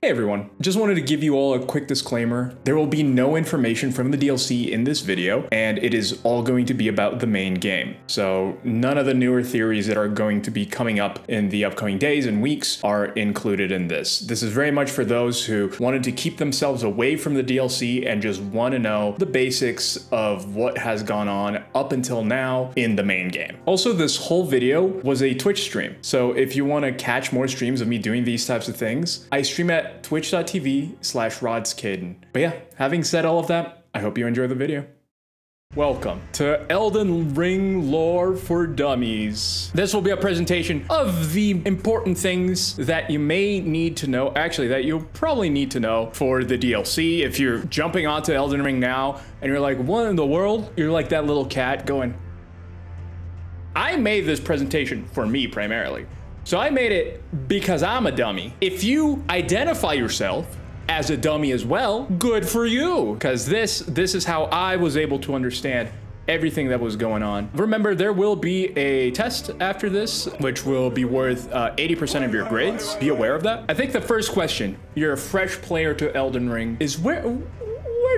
Hey everyone, just wanted to give you all a quick disclaimer. There will be no information from the DLC in this video, and it is all going to be about the main game. So none of the newer theories that are going to be coming up in the upcoming days and weeks are included in this. This is very much for those who wanted to keep themselves away from the DLC and just want to know the basics of what has gone on up until now in the main game. Also, this whole video was a Twitch stream. So if you want to catch more streams of me doing these types of things, I stream at twitch.tv slash rodskaden. But yeah, having said all of that, I hope you enjoy the video. Welcome to Elden Ring Lore for Dummies. This will be a presentation of the important things that you may need to know, actually that you'll probably need to know for the DLC. If you're jumping onto Elden Ring now and you're like, what in the world? You're like that little cat going, I made this presentation for me primarily. So I made it because I'm a dummy. If you identify yourself as a dummy as well, good for you. Because this, this is how I was able to understand everything that was going on. Remember, there will be a test after this, which will be worth 80% uh, of your grades. Be aware of that. I think the first question, you're a fresh player to Elden Ring, is where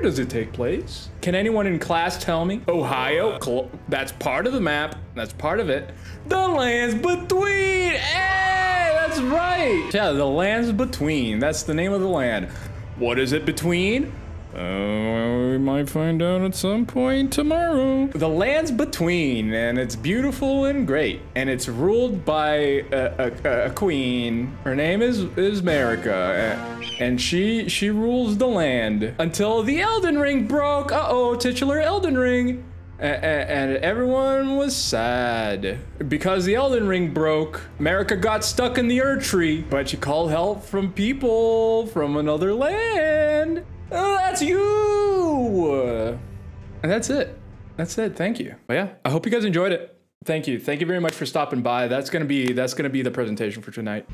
where does it take place? Can anyone in class tell me? Ohio, that's part of the map. That's part of it. The lands between. Hey, that's right. Yeah, the lands between. That's the name of the land. What is it between? Uh, we might find out at some point tomorrow. The land's between, and it's beautiful and great, and it's ruled by a, a, a queen. Her name is is Marika, and she she rules the land until the Elden Ring broke. Uh oh, titular Elden Ring. And everyone was sad. Because the Elden Ring broke, Marika got stuck in the Erdtree, but she called help from people from another land. Oh, that's you! And that's it. That's it. Thank you. But yeah, I hope you guys enjoyed it. Thank you. Thank you very much for stopping by. That's gonna be that's gonna be the presentation for tonight.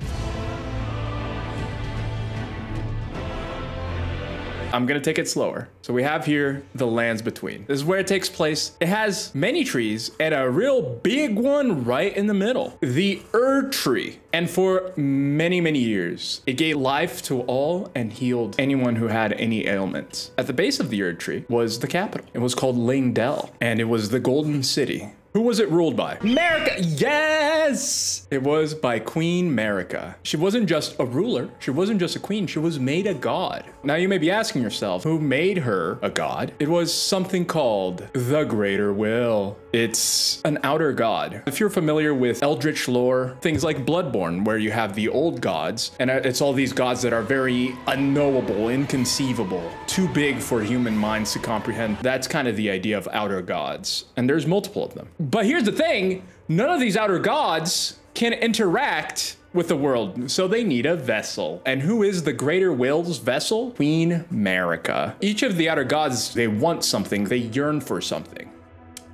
I'm gonna take it slower. So we have here the lands between. This is where it takes place. It has many trees and a real big one right in the middle. The Erdtree. And for many, many years, it gave life to all and healed anyone who had any ailments. At the base of the Erdtree was the capital. It was called Leyndell, and it was the Golden City. Who was it ruled by? Marika! Yes! It was by Queen Marika. She wasn't just a ruler. She wasn't just a queen. She was made a god. Now you may be asking yourself, who made her a god? It was something called the Greater Will. It's an outer god. If you're familiar with Eldritch lore, things like Bloodborne, where you have the old gods, and uh, it's all these gods that are very unknowable, inconceivable, too big for human minds to comprehend. That's kind of the idea of outer gods. And there's multiple of them. But here's the thing, none of these outer gods can interact with the world, so they need a vessel. And who is the Greater Will's vessel? Queen Marika. Each of the outer gods, they want something, they yearn for something.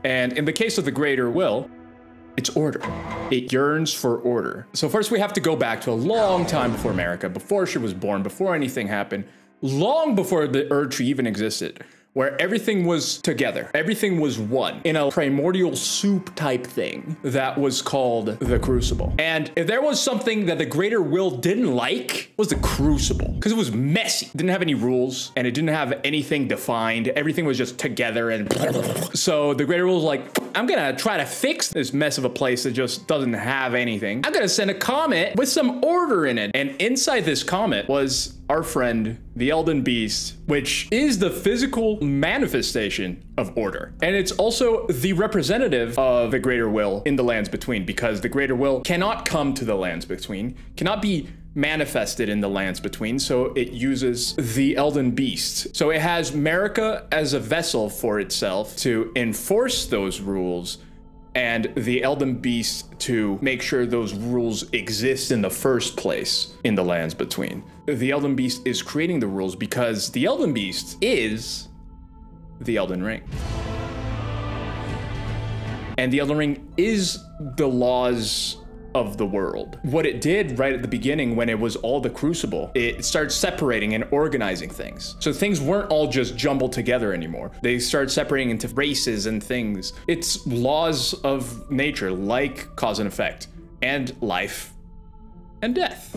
And in the case of the Greater Will, it's order. It yearns for order. So first we have to go back to a long time before Marika, before she was born, before anything happened, long before the Erdtree even existed where everything was together. Everything was one in a primordial soup type thing that was called the Crucible. And if there was something that the Greater Will didn't like, was the Crucible. Because it was messy. It didn't have any rules and it didn't have anything defined. Everything was just together and blah. so the Greater Will was like, I'm gonna try to fix this mess of a place that just doesn't have anything. I'm gonna send a comet with some order in it. And inside this comet was our friend, the Elden Beast, which is the physical manifestation of order. And it's also the representative of the greater will in the lands between, because the greater will cannot come to the lands between, cannot be manifested in the lands between, so it uses the Elden Beast. So it has Marika as a vessel for itself to enforce those rules and the Elden Beast to make sure those rules exist in the first place in the lands between. The Elden Beast is creating the rules because the Elden Beast is the Elden Ring. And the Elden Ring is the laws of the world. What it did right at the beginning when it was all the crucible, it started separating and organizing things. So things weren't all just jumbled together anymore. They started separating into races and things. It's laws of nature like cause and effect and life and death.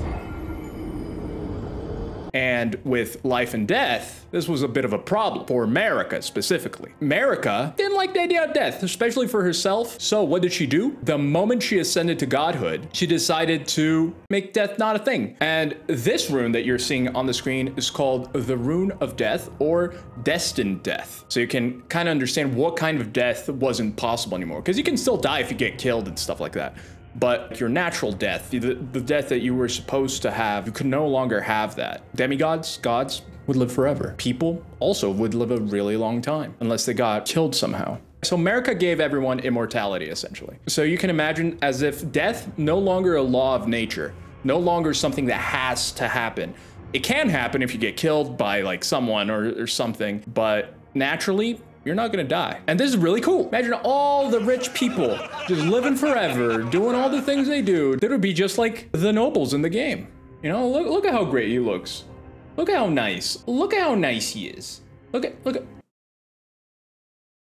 And with life and death, this was a bit of a problem for Marika specifically. Marika didn't like the idea of death, especially for herself. So what did she do? The moment she ascended to godhood, she decided to make death not a thing. And this rune that you're seeing on the screen is called the Rune of Death or Destined Death. So you can kind of understand what kind of death wasn't possible anymore. Because you can still die if you get killed and stuff like that but your natural death, the, the death that you were supposed to have, you could no longer have that. Demigods, gods would live forever. People also would live a really long time unless they got killed somehow. So Marika gave everyone immortality essentially. So you can imagine as if death no longer a law of nature, no longer something that has to happen. It can happen if you get killed by like someone or, or something, but naturally you're not gonna die. And this is really cool. Imagine all the rich people just living forever, doing all the things they do. They would be just like the nobles in the game. You know, look, look at how great he looks. Look at how nice. Look at how nice he is. Look at, look at.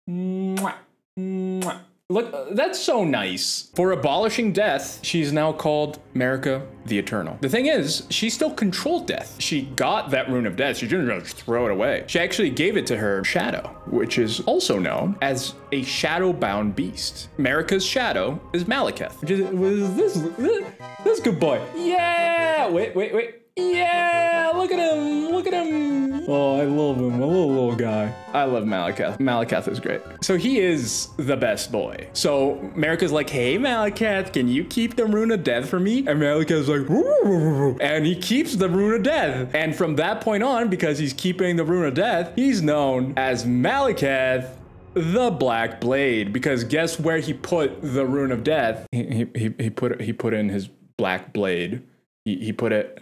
Mwah, mwah. Look, uh, that's so nice. For abolishing death, she's now called Marika the Eternal. The thing is, she still controlled death. She got that rune of death. She didn't just throw it away. She actually gave it to her shadow, which is also known as a shadow-bound beast. Marika's shadow is Maliketh. Which is, this, this, this good boy. Yeah! Wait, wait, wait. Yeah, look at him. Look at him. Oh, I love him. A little little guy. I love Maliketh. Maliketh is great. So he is the best boy. So Marika's like, hey, Maliketh, can you keep the rune of death for me? And Maliketh's like, and he keeps the rune of death. And from that point on, because he's keeping the rune of death, he's known as Maliketh the Black Blade because guess where he put the rune of death? He he he put he put in his black blade. He he put it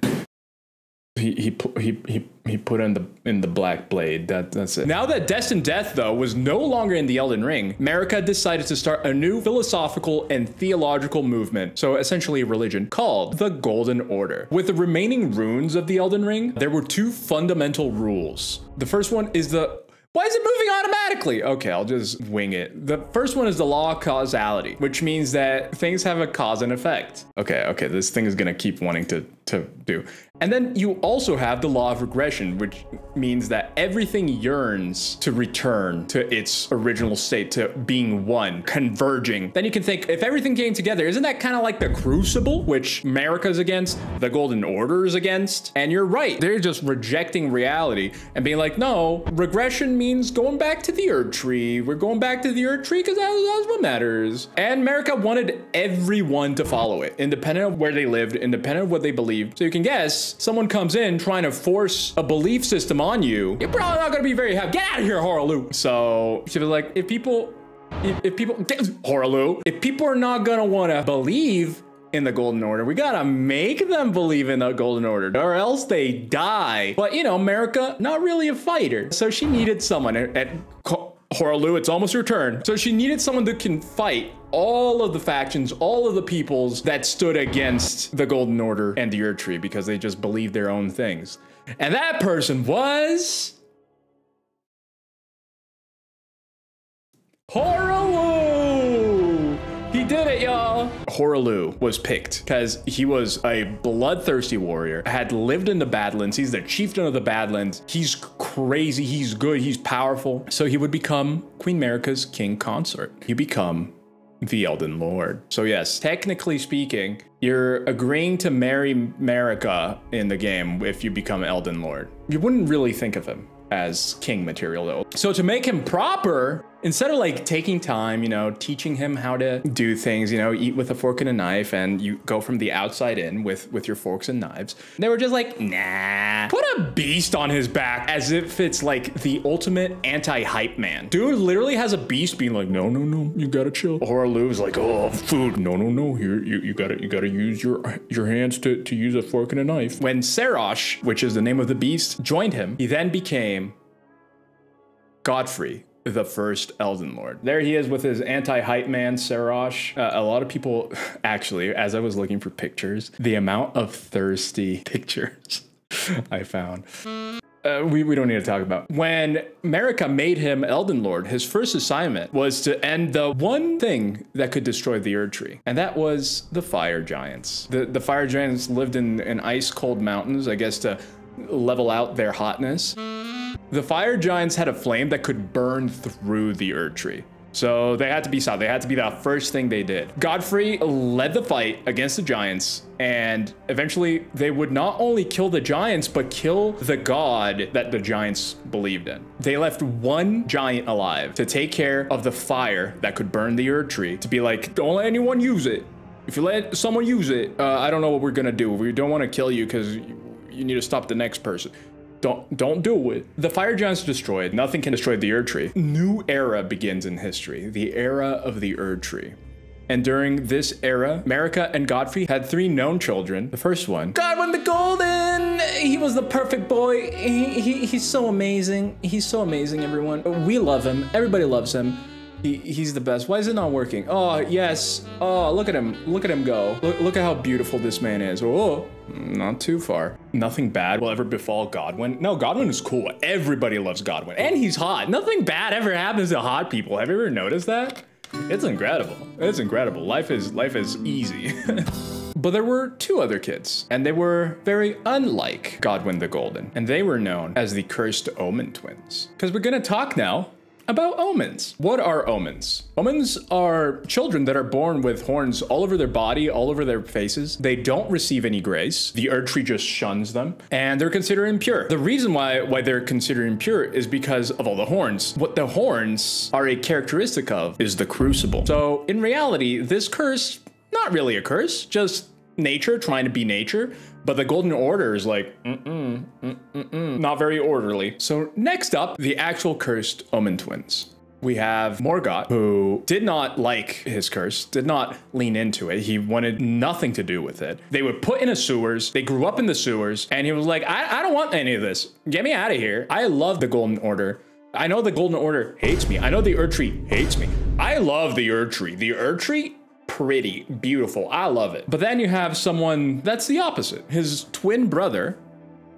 he he he he put in the in the black blade. That that's it. Now that Destined Death though was no longer in the Elden Ring, Marika decided to start a new philosophical and theological movement. So essentially a religion called the Golden Order. With the remaining runes of the Elden Ring, there were two fundamental rules. The first one is the why is it moving automatically? Okay, I'll just wing it. The first one is the law of causality, which means that things have a cause and effect. Okay, okay, this thing is gonna keep wanting to, to do. And then you also have the law of regression, which means that everything yearns to return to its original state, to being one, converging. Then you can think, if everything came together, isn't that kind of like the crucible, which Marika's against, the Golden Order is against? And you're right, they're just rejecting reality and being like, no, regression means going back to the Erdtree. We're going back to the Erdtree because that, that's what matters. And Marika wanted everyone to follow it, independent of where they lived, independent of what they believed. So you can guess someone comes in trying to force a belief system on you, you're probably not gonna be very happy. Get out of here, Hoarah So she was like, if people, if, if people, Hoarah if people are not gonna wanna believe in the Golden Order. We gotta make them believe in the Golden Order or else they die. But you know, Marika, not really a fighter. So she needed someone at, at Hoarah it's almost your turn. So she needed someone that can fight all of the factions, all of the peoples that stood against the Golden Order and the Erdtree because they just believed their own things. And that person was... Hoarah He did it, y'all! Hoarah was picked because he was a bloodthirsty warrior, had lived in the Badlands. He's the chieftain of the Badlands. He's crazy, he's good, he's powerful. So he would become Queen Marika's king consort. He become the Elden Lord. So yes, technically speaking, you're agreeing to marry Marika in the game if you become Elden Lord. You wouldn't really think of him as king material though. So to make him proper, instead of like taking time, you know, teaching him how to do things, you know, eat with a fork and a knife and you go from the outside in with with your forks and knives. They were just like, "Nah. Put a beast on his back as if it's like the ultimate anti-hype man." Dude literally has a beast being like, "No, no, no. You got to chill." Hoarah Loux's like, "Oh, food. No, no, no. Here you you got to you got to use your your hands to to use a fork and a knife." When Serosh, which is the name of the beast, joined him, he then became Godfrey, the first Elden Lord. There he is with his anti-hype man, Serosh. Uh, a lot of people, actually, as I was looking for pictures, the amount of thirsty pictures I found. Uh, we, we don't need to talk about. When Marika made him Elden Lord, his first assignment was to end the one thing that could destroy the Erdtree, and that was the fire giants. The, the fire giants lived in, in ice cold mountains, I guess to level out their hotness. The fire giants had a flame that could burn through the Erd tree. So they had to be solid. They had to be the first thing they did. Godfrey led the fight against the giants, and eventually they would not only kill the giants, but kill the god that the giants believed in. They left one giant alive to take care of the fire that could burn the Erd tree, to be like, don't let anyone use it. If you let someone use it, uh, I don't know what we're gonna do. We don't want to kill you because you need to stop the next person. Don't don't do it. The fire giants destroyed. Nothing can destroy the Erd tree. New era begins in history. The era of the Erd tree. And during this era, Marika and Godfrey had three known children. The first one, Godwin the Golden. He was the perfect boy. He, he, he's so amazing. He's so amazing, everyone. We love him. Everybody loves him. He, he's the best. Why is it not working? Oh, yes. Oh, look at him. Look at him go. Look, look at how beautiful this man is. Oh, not too far. Nothing bad will ever befall Godwin. No, Godwin is cool. Everybody loves Godwin. And he's hot. Nothing bad ever happens to hot people. Have you ever noticed that? It's incredible. It's incredible. Life is life is easy. But there were two other kids, and they were very unlike Godwin the Golden, and they were known as the Cursed Omen Twins. Because we're gonna talk now about omens. What are omens? Omens are children that are born with horns all over their body, all over their faces. They don't receive any grace. The Erd tree just shuns them, and they're considered impure. The reason why why they're considered impure is because of all the horns. What the horns are a characteristic of is the crucible. So in reality, this curse not really a curse, just nature trying to be nature. But the Golden Order is like, mm-mm, mm-mm, not very orderly. So next up, the actual cursed Omen twins. We have Morgott, who did not like his curse, did not lean into it. He wanted nothing to do with it. They were put in the sewers. They grew up in the sewers, and he was like, I, I don't want any of this. Get me out of here. I love the Golden Order. I know the Golden Order hates me. I know the Erd Tree hates me. I love the Erd Tree. The Erd Tree pretty, beautiful. I love it. But then you have someone that's the opposite. His twin brother,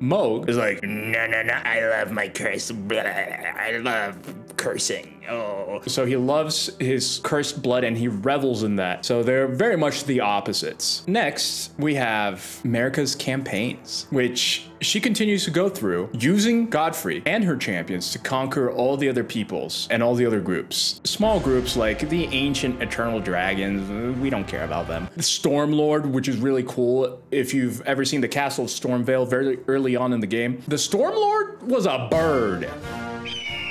Mohg, is like, No, no, no. I love my curse. Blah, I love cursing. Oh. so he loves his cursed blood and he revels in that. So they're very much the opposites. Next, we have Marika's campaigns, which she continues to go through using Godfrey and her champions to conquer all the other peoples and all the other groups. Small groups like the ancient eternal dragons, we don't care about them. The Stormlord, which is really cool. If you've ever seen the Castle of Stormveil very early on in the game, the Stormlord was a bird.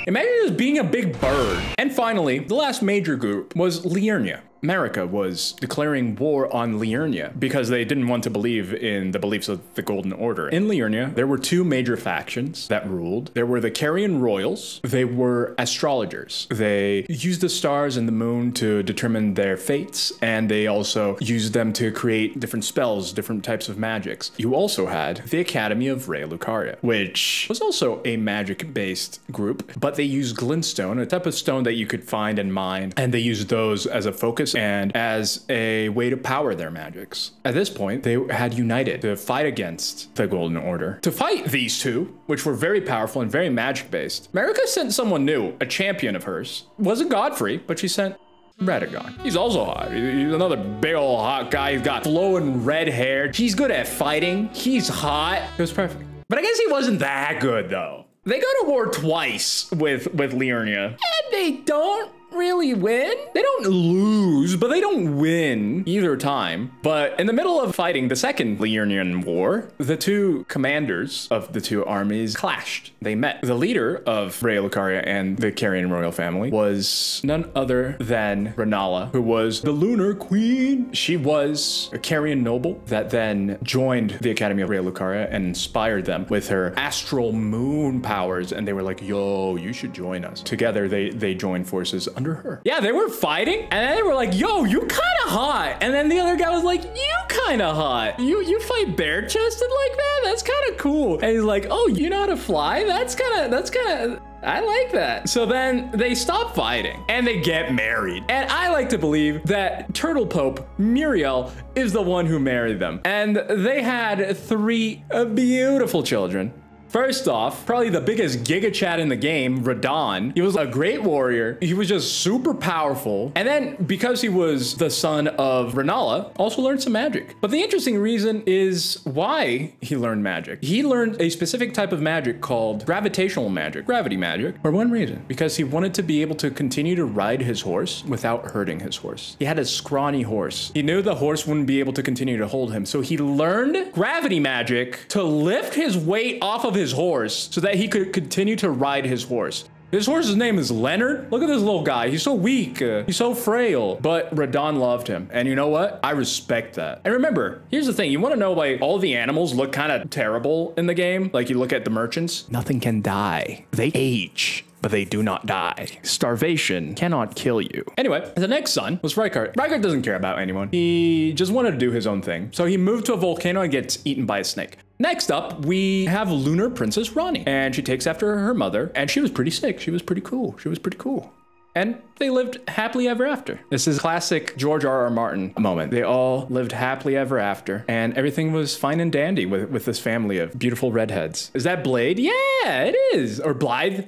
Imagine just being a big bird. And finally, the last major group was Liurnia. Marika was declaring war on Liurnia because they didn't want to believe in the beliefs of the Golden Order. In Liurnia, there were two major factions that ruled. There were the Carian Royals. They were astrologers. They used the stars and the moon to determine their fates, and they also used them to create different spells, different types of magics. You also had the Academy of Raya Lucaria, which was also a magic-based group, but they used glintstone, a type of stone that you could find and mine, and they used those as a focus and as a way to power their magics. At this point, they had united to fight against the Golden Order. To fight these two, which were very powerful and very magic-based, Marika sent someone new, a champion of hers. Wasn't Godfrey, but she sent Radagon. He's also hot. He's another big old hot guy. He's got flowing red hair. He's good at fighting. He's hot. It was perfect. But I guess he wasn't that good though. They go to war twice with with Liurnia, and they don't really win. They don't lose, but they don't win either time. But in the middle of fighting the second Liurnian war, the two commanders of the two armies clashed. They met. The leader of Raya Lucaria and the Carian royal family was none other than Rennala, who was the Lunar Queen. She was a Carian noble that then joined the Academy of Raya Lucaria and inspired them with her astral moon powers. And they were like, yo, you should join us. Together, they, they joined forces under her. Yeah, they were fighting and then they were like, yo, you kind of hot. And then the other guy was like, you kind of hot. You you fight bare chested like that? That's kind of cool. And he's like, oh, you know how to fly? That's kind of, that's kind of, I like that. So then they stop fighting and they get married. And I like to believe that Turtle Pope Miriel is the one who married them. And they had three uh, beautiful children. First off, probably the biggest Giga Chad in the game, Radahn. He was a great warrior. He was just super powerful. And then because he was the son of Rennala, also learned some magic. But the interesting reason is why he learned magic. He learned a specific type of magic called gravitational magic, gravity magic, for one reason, because he wanted to be able to continue to ride his horse without hurting his horse. He had a scrawny horse. He knew the horse wouldn't be able to continue to hold him. So he learned gravity magic to lift his weight off of his horse so that he could continue to ride his horse. His horse's name is Leonard. Look at this little guy. He's so weak. Uh, he's so frail. But Radahn loved him. And you know what? I respect that. And remember, here's the thing. You want to know why all the animals look kind of terrible in the game? Like you look at the merchants. Nothing can die. They age but they do not die. Starvation cannot kill you. Anyway, the next son was Rykard. Rykard doesn't care about anyone. He just wanted to do his own thing. So he moved to a volcano and gets eaten by a snake. Next up, we have Lunar Princess Ranni, and she takes after her mother, and she was pretty sick. She was pretty cool. She was pretty cool. And they lived happily ever after. This is classic George R. R. Martin moment. They all lived happily ever after, and everything was fine and dandy with, with this family of beautiful redheads. Is that Blade? Yeah, it is. Or Blythe.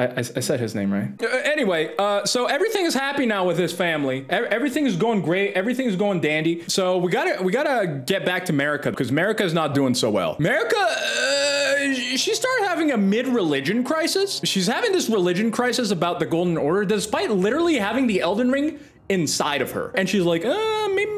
I, I, said his name right. Uh, anyway, uh, so everything is happy now with his family. Everything is going great. Everything is going dandy. So we gotta we gotta get back to Marika because Marika is not doing so well. Marika, uh, she started having a mid-religion crisis. She's having this religion crisis about the Golden Order, despite literally having the Elden Ring inside of her. And she's like, uh, maybe,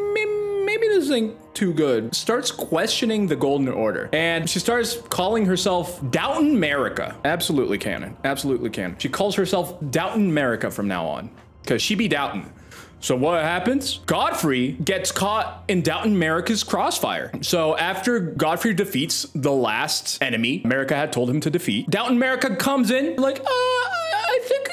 maybe, this ain't too good. Starts questioning the Golden Order. And she starts calling herself Downton Marika. Absolutely canon. Absolutely canon. She calls herself Downton Marika from now on. Because she be Downton. So what happens? Godfrey gets caught in Downton Marika's crossfire. So after Godfrey defeats the last enemy Marika had told him to defeat, Downton Marika comes in like, uh,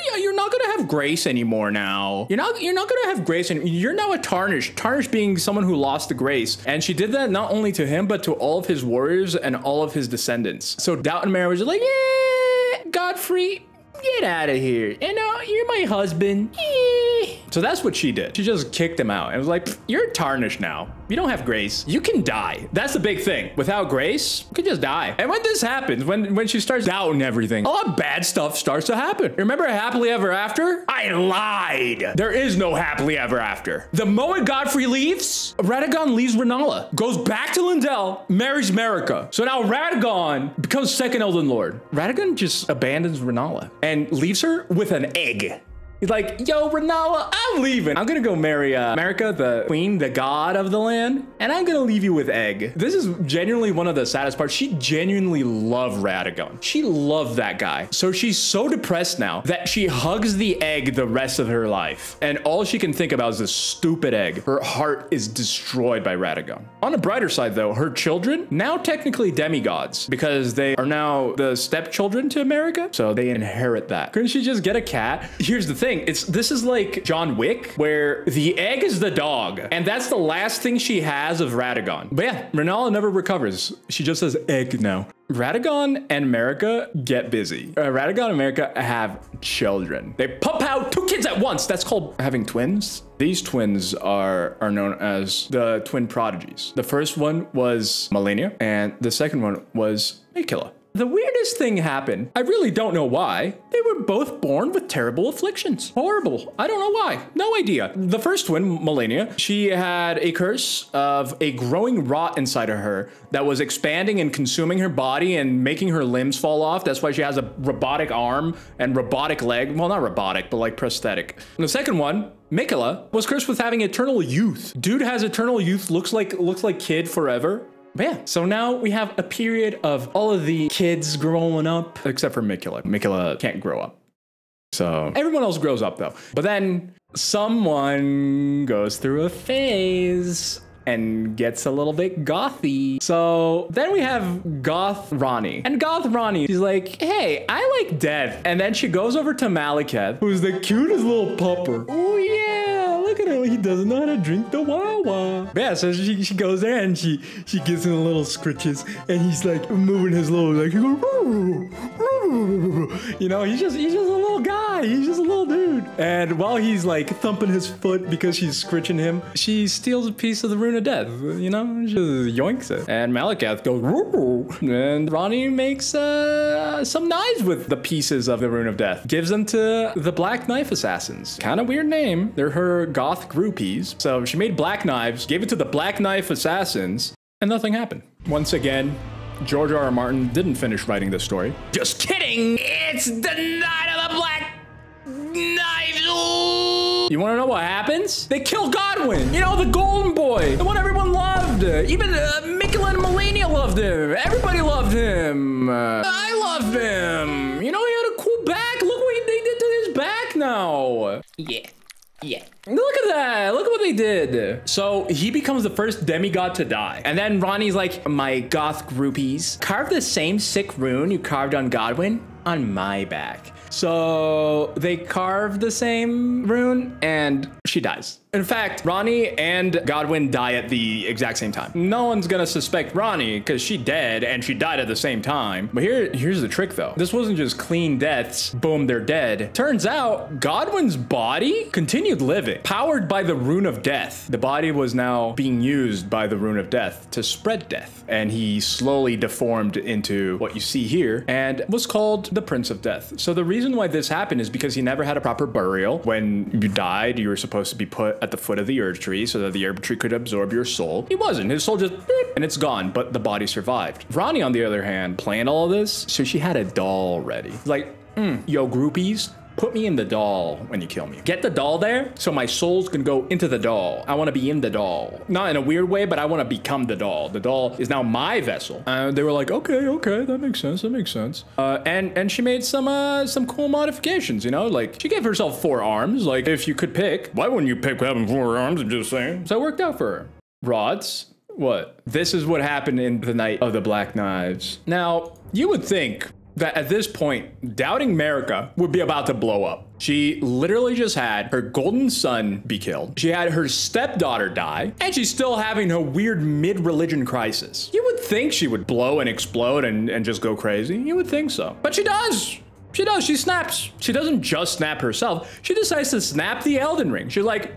Think you're not gonna have grace anymore now. You're not you're not gonna have grace and you're now a tarnish. Tarnish being someone who lost the grace. And she did that not only to him, but to all of his warriors and all of his descendants. So Doubt and Mary was like, yeah, Godfrey, get out of here. You know, you're my husband. Eh. So that's what she did. She just kicked him out and was like, you're tarnished now. You don't have grace. You can die. That's the big thing. Without grace, you could just die. And when this happens, when, when she starts doubting everything, a lot bad stuff starts to happen. Remember happily ever after? I lied. There is no happily ever after. The moment Godfrey leaves, Radagon leaves Rennala, goes back to Leyndell, marries Marika. So now Radagon becomes second Elden Lord. Radagon just abandons Rennala and leaves her with an egg. He's like, yo, Rennala, I'm leaving. I'm gonna go marry uh, Marika, the queen, the god of the land, and I'm gonna leave you with Egg. This is genuinely one of the saddest parts. She genuinely loved Radagon. She loved that guy. So she's so depressed now that she hugs the egg the rest of her life. And all she can think about is this stupid egg. Her heart is destroyed by Radagon. On the brighter side, though, her children, now technically demigods, because they are now the stepchildren to Marika. So they inherit that. Couldn't she just get a cat? Here's the thing. It's this is like John Wick, where the egg is the dog, and that's the last thing she has of Radagon. But yeah, Rennala never recovers. She just says egg now. Radagon and Marika get busy. Uh, Radagon and Marika have children. They pump out two kids at once. That's called having twins. These twins are, are known as the twin prodigies. The first one was Malenia, and the second one was Miquella. The weirdest thing happened. I really don't know why. They were both born with terrible afflictions. Horrible. I don't know why. No idea. The first one, Malenia, she had a curse of a growing rot inside of her that was expanding and consuming her body and making her limbs fall off. That's why she has a robotic arm and robotic leg. Well, not robotic, but like prosthetic. And the second one, Miquella, was cursed with having eternal youth. Dude has eternal youth, looks like looks like kid forever. But yeah, so now we have a period of all of the kids growing up, except for Miquella. Miquella can't grow up. So everyone else grows up though. But then someone goes through a phase and gets a little bit gothy. So then we have Goth Ranni. And Goth Ranni, she's like, hey, I like death. And then she goes over to Maliketh, who's the cutest little pupper. Oh yeah, look at him. He doesn't know how to drink the Wawa. Yeah, so she, she goes there and she she gives him a little scritches and he's like moving his little like he goes, "Roo, roo, you know, he's just he's just a little guy. He's just a little dude. And while he's like thumping his foot because she's scritching him, she steals a piece of the rune of death. You know, she just yoinks it. And Maliketh goes, and Ranni makes uh, some knives with the pieces of the rune of death. Gives them to the Black Knife Assassins. Kind of weird name. They're her goth groupies. So she made black knives, gave it to the Black Knife Assassins, and nothing happened. Once again, George R. R. Martin didn't finish writing this story. Just kidding. It's the night of the black knives. Ooh. You want to know what happens? They kill Godwin. You know, the golden boy, the one everyone loved. Even uh, Miquella and Malenia loved him. Everybody loved him. Uh, I loved him. You know, he had a cool back. Look what they did to his back now. Yeah. Yeah. Look at that. Look at what they did. So he becomes the first demigod to die. And then Ranni's like, my goth groupies, carve the same sick rune you carved on Godwin on my back. So they carve the same rune and she dies. In fact, Ranni and Godwin die at the exact same time. No one's gonna suspect Ranni because she dead and she died at the same time. But here, here's the trick though. This wasn't just clean deaths, boom, they're dead. Turns out Godwin's body continued living, powered by the rune of death. The body was now being used by the rune of death to spread death. And he slowly deformed into what you see here and was called the Prince of Death. So the reason why this happened is because he never had a proper burial. When you died, you were supposed to be put at the foot of the Erdtree so that the Erdtree could absorb your soul. He wasn't. His soul just beep, and it's gone, but the body survived. Ranni, on the other hand, planned all this, so she had a doll ready. Like, mm, yo, groupies, put me in the doll when you kill me. Get the doll there so my souls can go into the doll. I want to be in the doll. Not in a weird way, but I want to become the doll. The doll is now my vessel. And they were like, okay, okay, that makes sense. That makes sense. Uh, and and she made some uh, some cool modifications, you know? Like she gave herself four arms. Like if you could pick, why wouldn't you pick having four arms? I'm just saying. So it worked out for her. Rods. What? This is what happened in the night of the Black Knives. Now, you would think that at this point, doubting Marika would be about to blow up. She literally just had her golden son be killed. She had her stepdaughter die, and she's still having her weird mid-religion crisis. You would think she would blow and explode and, and just go crazy. You would think so. But she does. She does. She snaps. She doesn't just snap herself. She decides to snap the Elden Ring. She's like,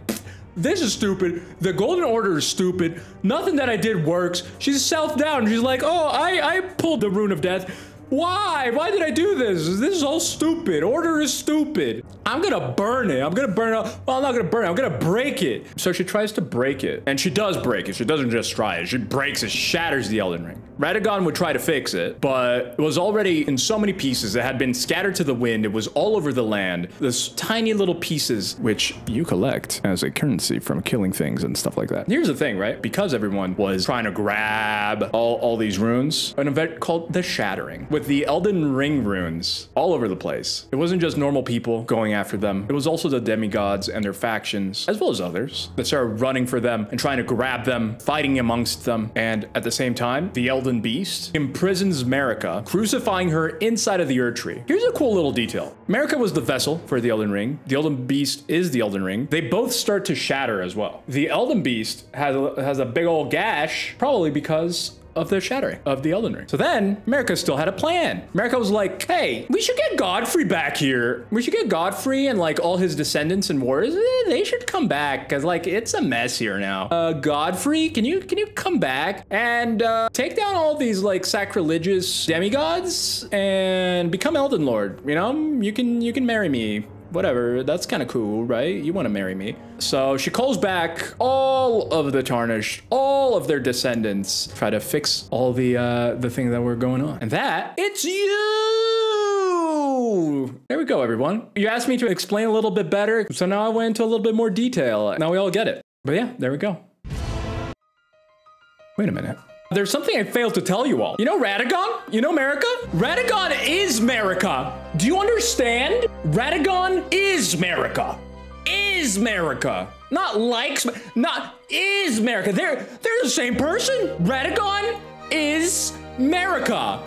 this is stupid. The Golden Order is stupid. Nothing that I did works. She's self-down. She's like, oh, I, I pulled the Rune of Death. Why? Why did I do this? This is all stupid. Order is stupid. I'm gonna burn it. I'm gonna burn it. Well, I'm not gonna burn it. I'm gonna break it. So she tries to break it. And she does break it. She doesn't just try it. She breaks it, shatters the Elden Ring. Radagon would try to fix it, but it was already in so many pieces. It had been scattered to the wind. It was all over the land. This tiny little pieces, which you collect as a currency from killing things and stuff like that. Here's the thing, right? Because everyone was trying to grab all, all these runes, an event called the Shattering with the Elden Ring runes all over the place. It wasn't just normal people going after them. It was also the demigods and their factions, as well as others, that started running for them and trying to grab them, fighting amongst them. And at the same time, the Elden Beast imprisons Marika, crucifying her inside of the Erd Tree. Here's a cool little detail. Marika was the vessel for the Elden Ring. The Elden Beast is the Elden Ring. They both start to shatter as well. The Elden Beast has a, has a big old gash, probably because of their shattering of the Elden Ring. So then Marika still had a plan. Marika was like, hey, we should get Godfrey back here. We should get Godfrey and like all his descendants and warriors. Eh, They should come back because like it's a mess here now. Uh, Godfrey, can you can you come back and uh, take down all these like sacrilegious demigods and become Elden Lord? You know, you can you can marry me whatever, that's kind of cool, right? You want to marry me. So she calls back all of the Tarnished, all of their descendants, try to fix all the uh, the things that were going on. And that, it's you! There we go, everyone. You asked me to explain a little bit better, so now I went into a little bit more detail. Now we all get it. But yeah, there we go. Wait a minute. There's something I failed to tell you all. You know Radagon? You know Marika? Radagon is Marika. Do you understand? Radagon is Marika. Is Marika. Not likes, not is Marika. They're, they're the same person. Radagon is Marika.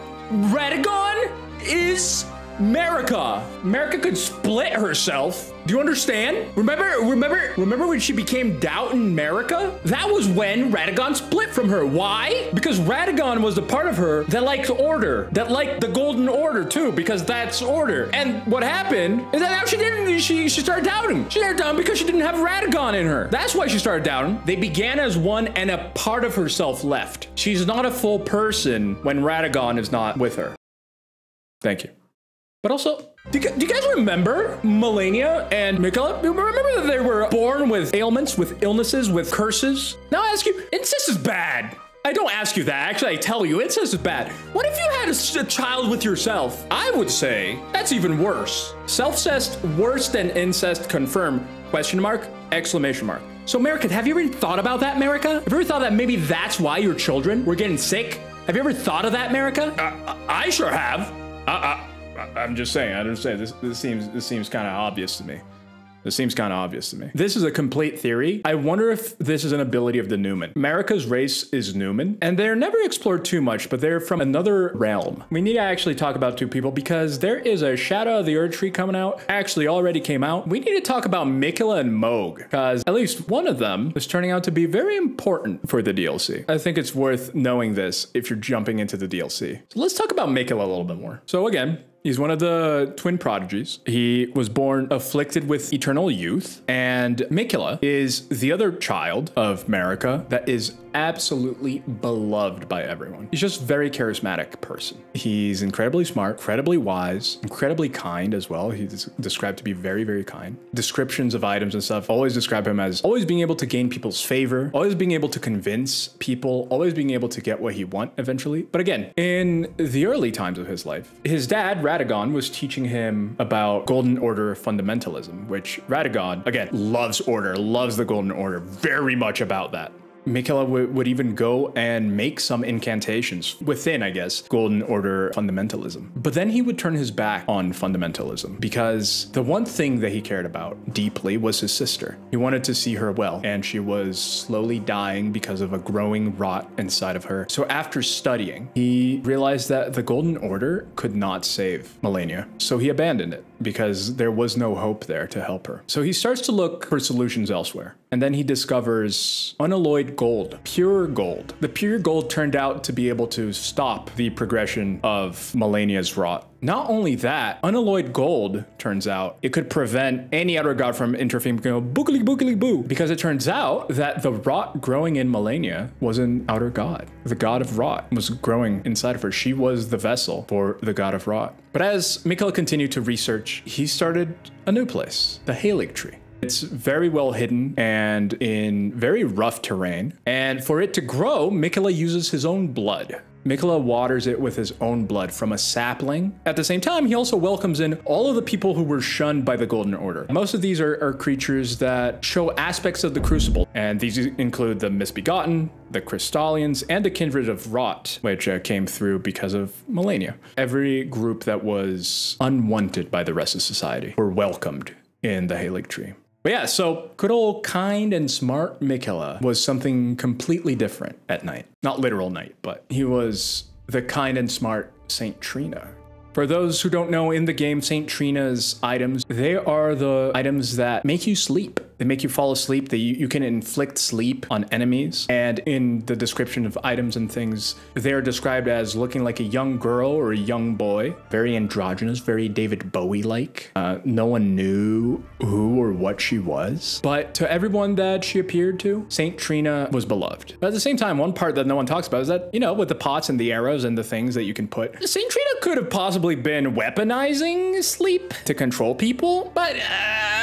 Radagon is Marika. Marika could split herself Do you understand? Remember, remember, remember when she became Doubt in Marika? That was when Radagon split from her. Why? Because Radagon was the part of her that liked order, that liked the Golden Order too, because that's order. And what happened is that now she didn't, she, she started doubting. She started doubting because she didn't have Radagon in her. That's why she started doubting. They began as one and a part of herself left. She's not a full person when Radagon is not with her. Thank you. But also, do you, do you, guys remember Malenia and Miquella? Remember that they were born with ailments, with illnesses, with curses? Now I ask you, incest is bad. I don't ask you that. Actually, I tell you, incest is bad. What if you had a, a child with yourself? I would say that's even worse. Self-cest worse than incest confirm? Question mark, exclamation mark. So, Marika, have you ever thought about that, Marika? Have you ever thought that maybe that's why your children were getting sick? Have you ever thought of that, Marika? Uh, I sure have. Uh, uh, I'm just saying. I don't say this. This seems this seems kind of obvious to me. This seems kind of obvious to me. This is a complete theory. I wonder if this is an ability of the Numen. Marika's race is Numen, and they're never explored too much, but they're from another realm. We need to actually talk about two people because there is a Shadow of the Erdtree coming out. Actually, already came out. We need to talk about Miquella and Mohg because at least one of them is turning out to be very important for the DLC. I think it's worth knowing this if you're jumping into the DLC. So let's talk about Miquella a little bit more. So again, He's one of the twin prodigies. He was born afflicted with eternal youth, and Miquella is the other child of Marika that is absolutely beloved by everyone. He's just very charismatic person. He's incredibly smart, incredibly wise, incredibly kind as well. He's described to be very, very kind. Descriptions of items and stuff always describe him as always being able to gain people's favor, always being able to convince people, always being able to get what he want eventually. But again, in the early times of his life, his dad, Radagon, was teaching him about Golden Order fundamentalism, which Radagon, again, loves order, loves the Golden Order, very much about that. Miquella would even go and make some incantations within, I guess, Golden Order fundamentalism. But then he would turn his back on fundamentalism because the one thing that he cared about deeply was his sister. He wanted to see her well, and she was slowly dying because of a growing rot inside of her. So after studying, he realized that the Golden Order could not save Malenia. So he abandoned it because there was no hope there to help her. So he starts to look for solutions elsewhere. And then he discovers unalloyed gold, pure gold. The pure gold turned out to be able to stop the progression of Malenia's rot. Not only that, unalloyed gold, turns out, it could prevent any outer god from interfering going bookily bookily boo. Because it turns out that the rot growing in Malenia was an outer god. The god of rot was growing inside of her. She was the vessel for the god of rot. But as Miquella continued to research, he started a new place, the Haligtree. It's very well hidden and in very rough terrain. And for it to grow, Miquella uses his own blood. Miquella waters it with his own blood from a sapling. At the same time, he also welcomes in all of the people who were shunned by the Golden Order. Most of these are, are creatures that show aspects of the Crucible, and these include the Misbegotten, the Crystallians, and the Kindred of Rot, which uh, came through because of Malenia. Every group that was unwanted by the rest of society were welcomed in the Haligtree. But yeah, so good old kind and smart Miquella was something completely different at night. Not literal night, but he was the kind and smart Saint Trina. For those who don't know, in the game, Saint Trina's items, they are the items that make you sleep. They make you fall asleep. They, you can inflict sleep on enemies. And in the description of items and things, they're described as looking like a young girl or a young boy. Very androgynous, very David Bowie-like. Uh, no one knew who or what she was. But to everyone that she appeared to, Saint Trina was beloved. But at the same time, one part that no one talks about is that, you know, with the pots and the arrows and the things that you can put, Saint Trina could have possibly been weaponizing sleep to control people. But uh,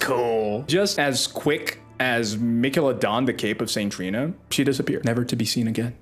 cool. Just as quick as Miquella donned the cape of Saint Trina, she disappeared, never to be seen again.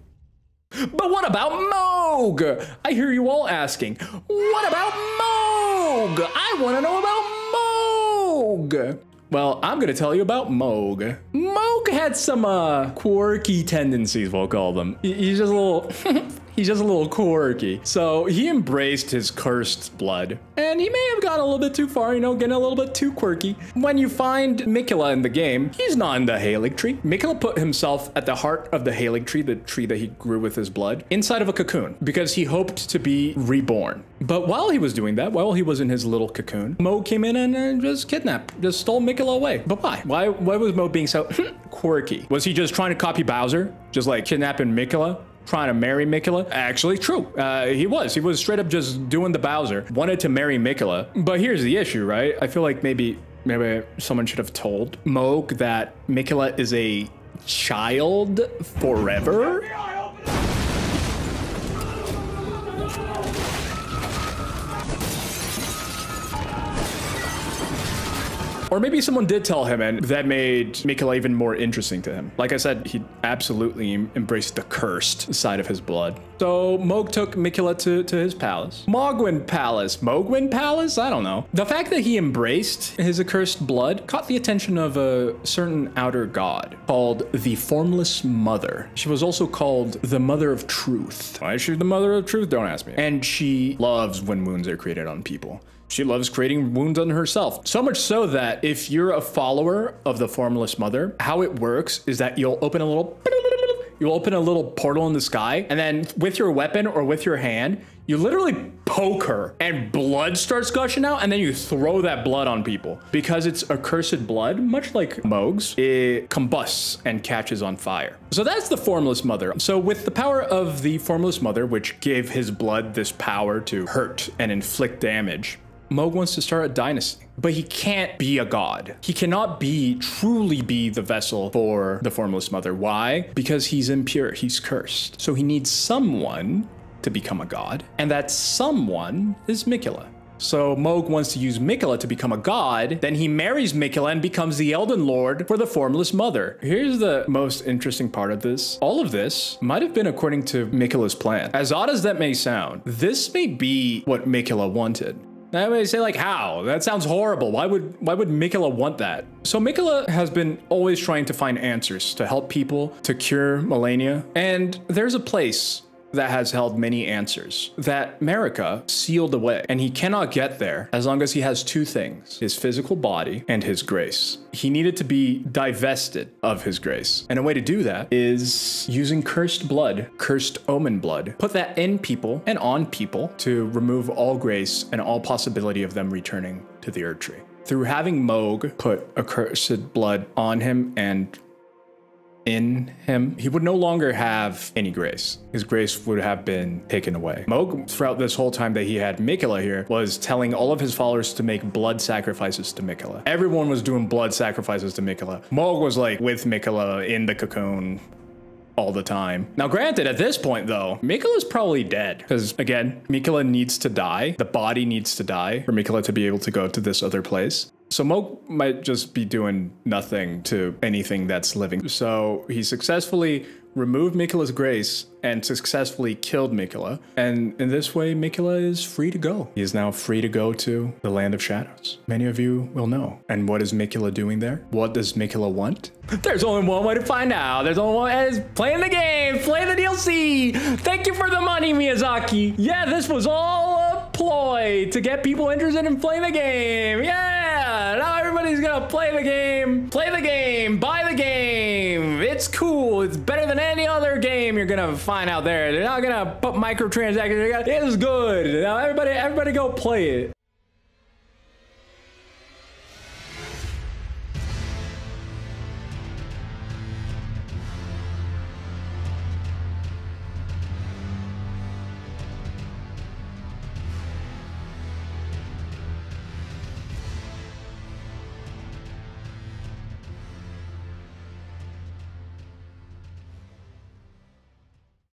But what about Mohg? I hear you all asking, what about Mohg? I want to know about Mohg. Well, I'm gonna tell you about Mohg. Mohg had some uh, quirky tendencies, we'll call them. He's just a little He's just a little quirky. So he embraced his cursed blood, and he may have gone a little bit too far, you know, getting a little bit too quirky. When you find Miquella in the game, he's not in the Halig tree. Miquella put himself at the heart of the Halig tree, the tree that he grew with his blood, inside of a cocoon, because he hoped to be reborn. But while he was doing that, while he was in his little cocoon, Mohg came in and uh, just kidnapped, just stole Miquella away. But why? Why, why was Mohg being so quirky? Was he just trying to copy Bowser? Just like kidnapping Miquella? Trying to marry Miquella. Actually, true. Uh, he was. He was straight up just doing the Bowser. Wanted to marry Miquella. But here's the issue, right? I feel like maybe maybe someone should have told Mohg that Miquella is a child forever. Or maybe someone did tell him and that made Miquella even more interesting to him. Like I said, he absolutely embraced the cursed side of his blood. So Mohg took Miquella to, to his palace. Mohgwyn Palace. Mohgwyn Palace? I don't know. The fact that he embraced his accursed blood caught the attention of a certain outer god called the Formless Mother. She was also called the Mother of Truth. Why is she the Mother of Truth? Don't ask me. And she loves when wounds are created on people. She loves creating wounds on herself. So much so that if you're a follower of the Formless Mother, how it works is that you'll open a little you'll open a little portal in the sky and then with your weapon or with your hand you literally poke her and blood starts gushing out and then you throw that blood on people. Because it's accursed blood much like Mohg's it combusts and catches on fire. So that's the formless mother. So with the power of the formless mother which gave his blood this power to hurt and inflict damage Mohg wants to start a dynasty, but he can't be a god. He cannot be truly be the vessel for the Formless Mother. Why? Because he's impure, he's cursed. So he needs someone to become a god, and that someone is Miquella. So Mohg wants to use Miquella to become a god, then he marries Miquella and becomes the Elden Lord for the Formless Mother. Here's the most interesting part of this. All of this might have been according to Miquella's plan. As odd as that may sound, this may be what Miquella wanted. I would say like how? That sounds horrible. Why would why would Miquella want that? So Miquella has been always trying to find answers to help people to cure Malenia. And there's a place that has held many answers that Marika sealed away, and he cannot get there as long as he has two things his physical body and his grace. He needed to be divested of his grace. And a way to do that is using cursed blood, cursed omen blood. Put that in people and on people to remove all grace and all possibility of them returning to the Erdtree. Through having Mohg put accursed blood on him and in him, he would no longer have any grace. His grace would have been taken away. Mohg, throughout this whole time that he had Miquella here, was telling all of his followers to make blood sacrifices to Miquella. Everyone was doing blood sacrifices to Miquella. Mohg was like with Miquella in the cocoon, all the time. Now, granted, at this point, though, Miquella's probably dead. Because, again, Miquella needs to die. The body needs to die for Miquella to be able to go to this other place. So Mohg might just be doing nothing to anything that's living. So he successfully removed Miquella's grace and successfully killed Miquella. And in this way, Miquella is free to go. He is now free to go to the Land of Shadows. Many of you will know. And what is Miquella doing there? What does Miquella want? There's only one way to find out. There's only one way is playing the game, play the DLC. Thank you for the money, Miyazaki. Yeah, this was all a ploy to get people interested in playing the game. Yeah, everybody's gonna play the game, play the game, buy the game. It's cool. It's better than any other game you're gonna find out there. They're not gonna put microtransactions. It's good. Now everybody, everybody go play it.